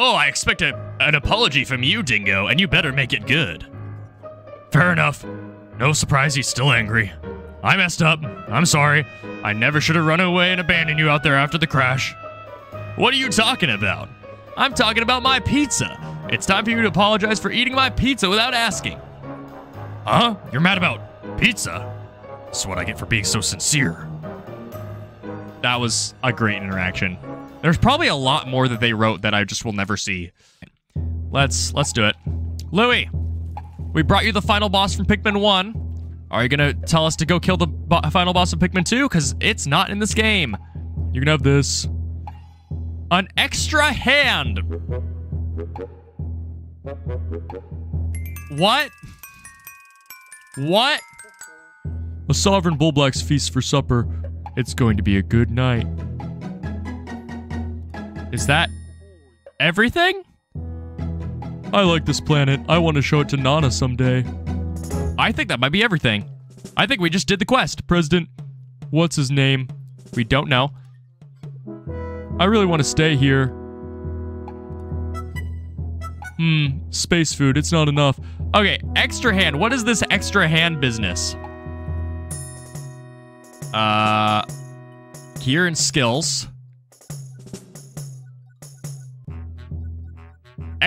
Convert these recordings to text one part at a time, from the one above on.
Oh, I expect a, an apology from you, Dingo, and you better make it good. Fair enough. No surprise he's still angry. I messed up. I'm sorry. I never should have run away and abandoned you out there after the crash. What are you talking about? I'm talking about my pizza. It's time for you to apologize for eating my pizza without asking. Huh? You're mad about pizza? That's what I get for being so sincere. That was a great interaction. There's probably a lot more that they wrote that I just will never see. Let's let's do it. Louie, we brought you the final boss from Pikmin 1. Are you gonna tell us to go kill the bo final boss of Pikmin 2? Because it's not in this game. You're gonna have this. An extra hand. What? What? A sovereign Bulblax feast for supper. It's going to be a good night. Is that everything? I like this planet. I want to show it to Nana someday. I think that might be everything. I think we just did the quest. President, what's his name? We don't know. I really want to stay here. Hmm, space food. It's not enough. Okay, extra hand. What is this extra hand business? Uh, gear and skills.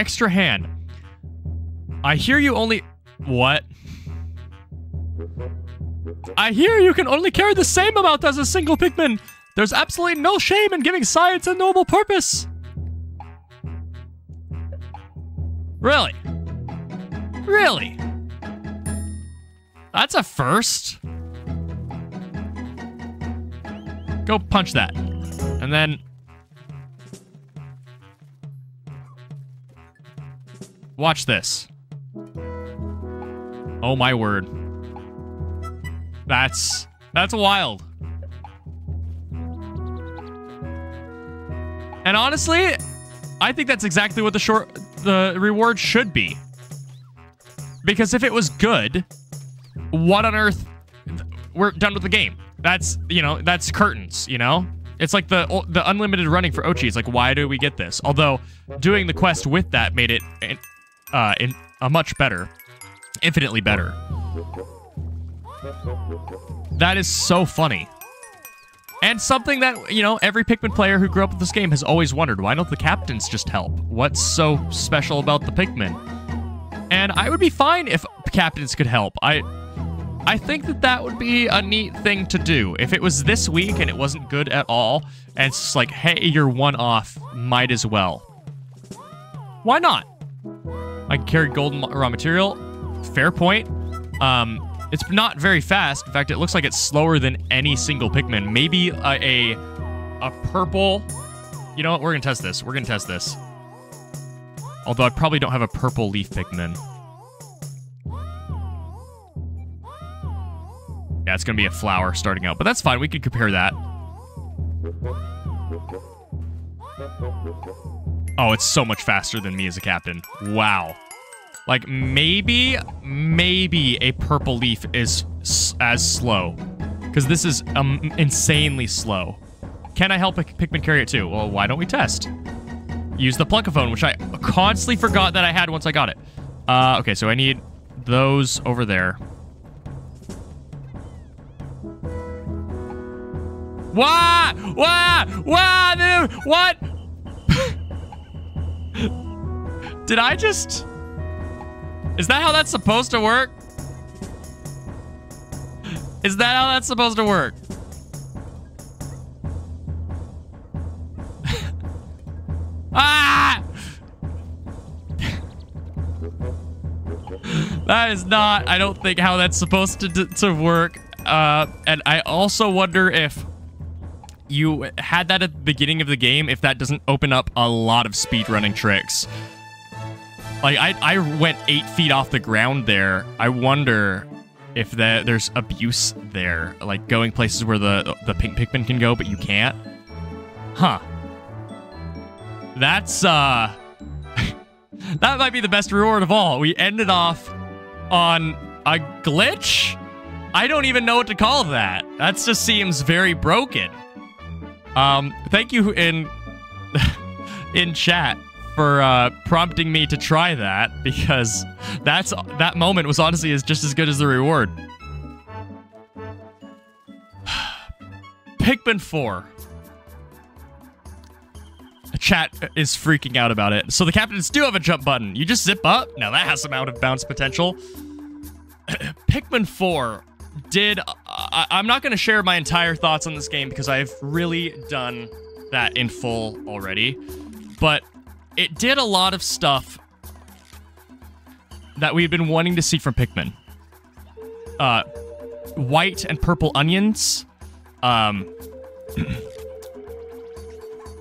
Extra hand. I hear you only... What? I hear you can only carry the same amount as a single Pikmin. There's absolutely no shame in giving science a noble purpose. Really? Really? That's a first. Go punch that. And then... Watch this. Oh my word. That's... That's wild. And honestly, I think that's exactly what the short the reward should be. Because if it was good, what on earth we're done with the game. That's, you know, that's curtains, you know? It's like the the unlimited running for Oatchi. It's like, why do we get this? Although, doing the quest with that made it uh, in a much better, infinitely better. That is so funny. And something that, you know, every Pikmin player who grew up with this game has always wondered, why don't the captains just help? What's so special about the Pikmin? And I would be fine if captains could help. I I think that that would be a neat thing to do. If it was this week and it wasn't good at all, and it's like, hey, you're one off, might as well. Why not? I can carry golden raw material. Fair point. Um, it's not very fast. In fact, it looks like it's slower than any single Pikmin. Maybe a, a, a purple... You know what? We're going to test this. We're going to test this. Although I probably don't have a purple leaf Pikmin. Yeah, it's going to be a flower starting out, but that's fine. We could compare that. Oh, it's so much faster than me as a captain. Wow. Like, maybe, maybe a purple leaf is as slow. Because this is um, insanely slow. Can I help a Pikmin carry it too? Well, why don't we test? Use the Plunkaphone, which I constantly forgot that I had once I got it. Uh, okay, so I need those over there. Why? Why? Why? What? Did I just... Is that how that's supposed to work? Is that how that's supposed to work? ah! that is not, I don't think, how that's supposed to, to work. Uh, and I also wonder if you had that at the beginning of the game, if that doesn't open up a lot of speedrunning tricks. Like, I, I went eight feet off the ground there. I wonder if the, there's abuse there. Like, going places where the, the pink Pikmin can go, but you can't. Huh. That's, uh... that might be the best reward of all. We ended off on a glitch? I don't even know what to call that. That just seems very broken. Um, thank you in in chat for uh, prompting me to try that because that's that moment was honestly is just as good as the reward. Pikmin 4. Chat is freaking out about it. So the captains do have a jump button. You just zip up. Now that has some out of bounds potential. Pikmin 4 did. I'm not going to share my entire thoughts on this game because I've really done that in full already. But it did a lot of stuff that we've been wanting to see from Pikmin. Uh, white and purple onions. Um,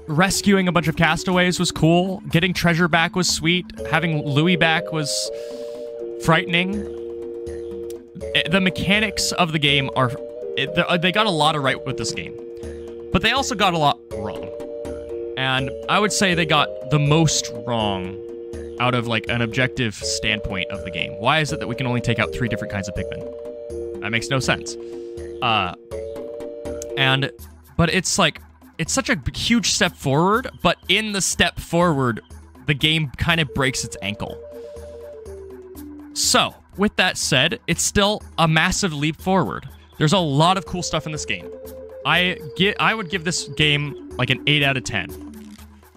rescuing a bunch of castaways was cool. Getting treasure back was sweet. Having Louie back was frightening. Eh, the mechanics of the game are... Eh, they got a lot of right with this game. But they also got a lot. And I would say they got the most wrong out of like an objective standpoint of the game. Why is it that we can only take out three different kinds of Pikmin? That makes no sense. Uh, and, but it's like, it's such a huge step forward, but in the step forward, the game kind of breaks its ankle. So, with that said, it's still a massive leap forward. There's a lot of cool stuff in this game. I get I would give this game like an 8 out of 10.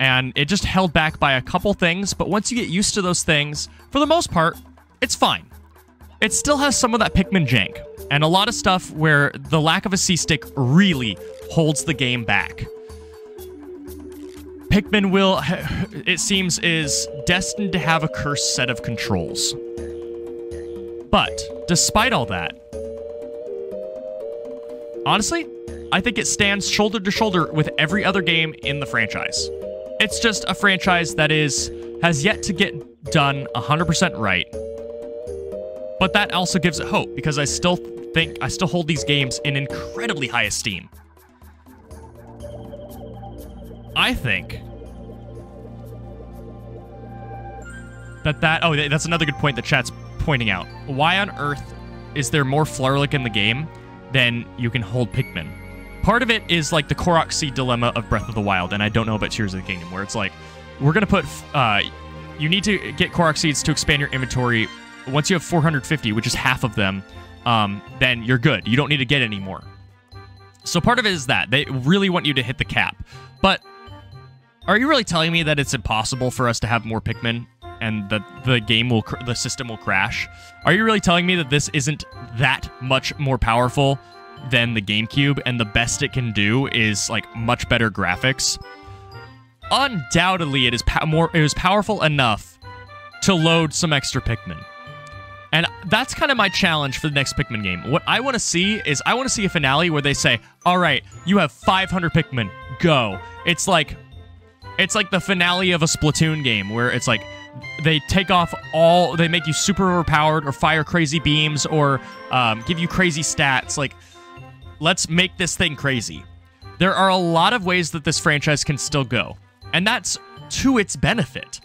And it just held back by a couple things, but once you get used to those things, for the most part, it's fine. It still has some of that Pikmin jank, and a lot of stuff where the lack of a C-stick really holds the game back. Pikmin will, it seems, is destined to have a cursed set of controls. But, despite all that, honestly, I think it stands shoulder to shoulder with every other game in the franchise. It's just a franchise that is has yet to get done 100% right. But that also gives it hope because I still think I still hold these games in incredibly high esteem. I think that that oh that's another good point that chat's pointing out. Why on earth is there more Flarlic in the game than you can hold Pikmin? Part of it is like the Korok Seed dilemma of Breath of the Wild, and I don't know about Tears of the Kingdom, where it's like, we're to put, uh, you need to get Korok Seeds to expand your inventory. Once you have 450, which is half of them, um, then you're good. You don't need to get any more. So part of it is that. They really want you to hit the cap. But are you really telling me that it's impossible for us to have more Pikmin and that the game will, the system will crash? Are you really telling me that this isn't that much more powerful than the GameCube, and the best it can do is like much better graphics. Undoubtedly, it is more. It was powerful enough to load some extra Pikmin. And that's kind of my challenge for the next Pikmin game. What I want to see is I want to see a finale where they say, "All right, you have 500 Pikmin, go." It's like it's like the finale of a Splatoon game where it's like they take off all they make you super overpowered or fire crazy beams or um, give you crazy stats like let's make this thing crazy. There are a lot of ways that this franchise can still go, and that's to its benefit.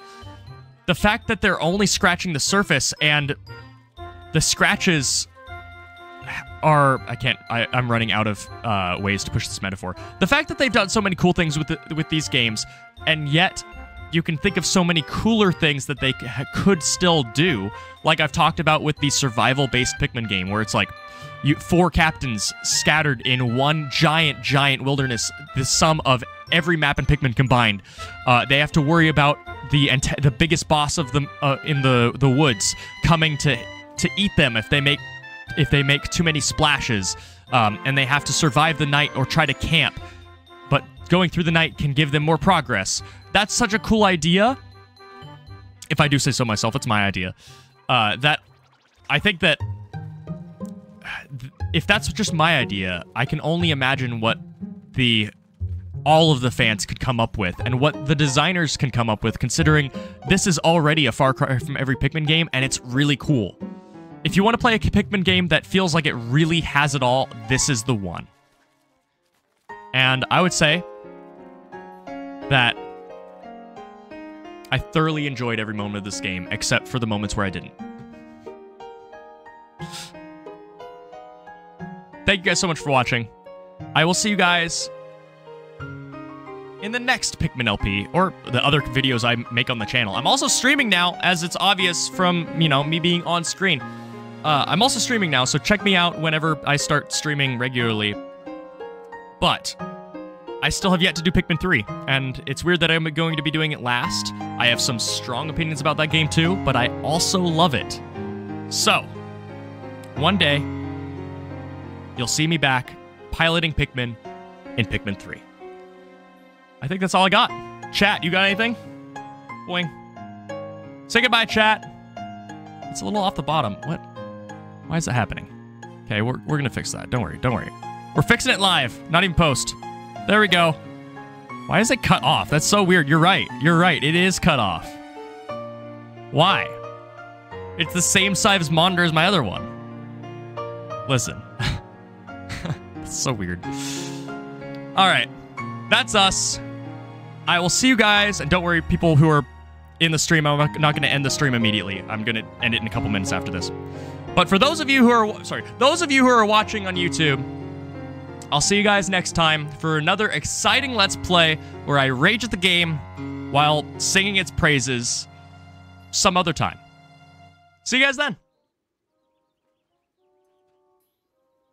The fact that they're only scratching the surface and the scratches are I can't I, am running out of uh, ways to push this metaphor. The fact that they've done so many cool things with the, with these games, and yet you can think of so many cooler things that they could still do, like I've talked about with the survival-based Pikmin game, where it's like you, four captains scattered in one giant, giant wilderness, the sum of every map and Pikmin combined. Uh, they have to worry about the the biggest boss of them uh, in the the woods coming to to eat them if they make if they make too many splashes, um, and they have to survive the night or try to camp. But going through the night can give them more progress. That's such a cool idea. If I do say so myself, it's my idea. Uh, that I think that if that's just my idea, I can only imagine what the all of the fans could come up with and what the designers can come up with considering this is already a far cry from every Pikmin game and it's really cool. If you want to play a Pikmin game that feels like it really has it all, this is the one. And I would say that I thoroughly enjoyed every moment of this game except for the moments where I didn't. Thank you guys so much for watching. I will see you guys in the next Pikmin LP or the other videos I make on the channel. I'm also streaming now, as it's obvious from, you know, me being on screen. Uh, I'm also streaming now, so check me out whenever I start streaming regularly. But I still have yet to do Pikmin 3, and it's weird that I'm going to be doing it last. I have some strong opinions about that game too, but I also love it. So, one day, you'll see me back piloting Pikmin in Pikmin 3. I think that's all I got. Chat, you got anything? Boing. Say goodbye, chat. It's a little off the bottom. What? Why is that happening? Okay, we're, we're gonna fix that. Don't worry, don't worry. We're fixing it live, not even post. There we go. Why is it cut off? That's so weird. You're right. You're right. It is cut off. Why? It's the same size monitor as my other one. Listen. So weird. All right. That's us. I will see you guys. And don't worry, people who are in the stream, I'm not going to end the stream immediately. I'm going to end it in a couple minutes after this. But for those of you who are, sorry, those of you who are watching on YouTube, I'll see you guys next time for another exciting Let's Play where I rage at the game while singing its praises some other time. See you guys then.